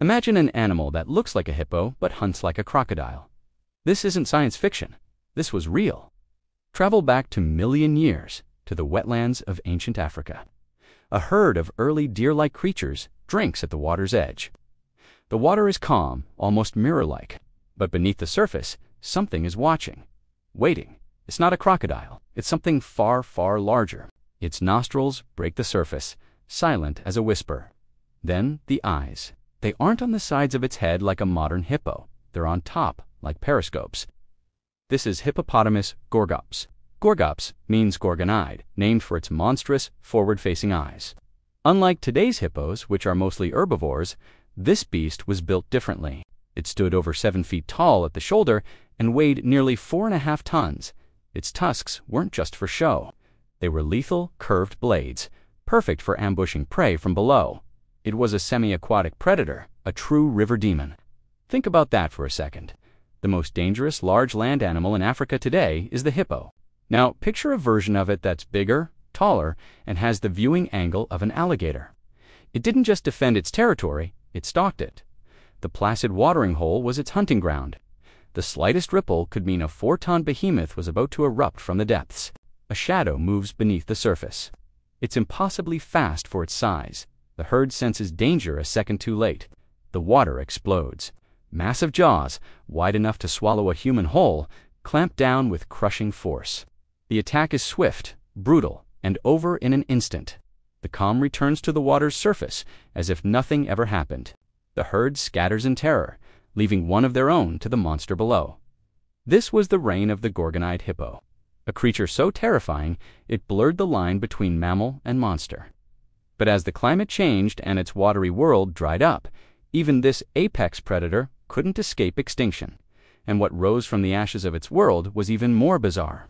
Imagine an animal that looks like a hippo but hunts like a crocodile. This isn't science fiction. This was real. Travel back to million years to the wetlands of ancient Africa. A herd of early deer-like creatures drinks at the water's edge. The water is calm, almost mirror-like, but beneath the surface, something is watching, waiting. It's not a crocodile. It's something far, far larger. Its nostrils break the surface, silent as a whisper. Then the eyes. They aren't on the sides of its head like a modern hippo. They're on top, like periscopes. This is Hippopotamus gorgops. Gorgops means gorgon-eyed, named for its monstrous, forward-facing eyes. Unlike today's hippos, which are mostly herbivores, this beast was built differently. It stood over seven feet tall at the shoulder and weighed nearly four and a half tons. Its tusks weren't just for show. They were lethal, curved blades, perfect for ambushing prey from below. It was a semi-aquatic predator, a true river demon. Think about that for a second. The most dangerous large land animal in Africa today is the hippo. Now, picture a version of it that's bigger, taller, and has the viewing angle of an alligator. It didn't just defend its territory, it stalked it. The placid watering hole was its hunting ground. The slightest ripple could mean a four-ton behemoth was about to erupt from the depths. A shadow moves beneath the surface. It's impossibly fast for its size. The herd senses danger a second too late. The water explodes. Massive jaws, wide enough to swallow a human whole, clamp down with crushing force. The attack is swift, brutal, and over in an instant. The calm returns to the water's surface as if nothing ever happened. The herd scatters in terror, leaving one of their own to the monster below. This was the reign of the gorgon-eyed hippo, a creature so terrifying it blurred the line between mammal and monster. But as the climate changed and its watery world dried up, even this apex predator couldn't escape extinction. And what rose from the ashes of its world was even more bizarre.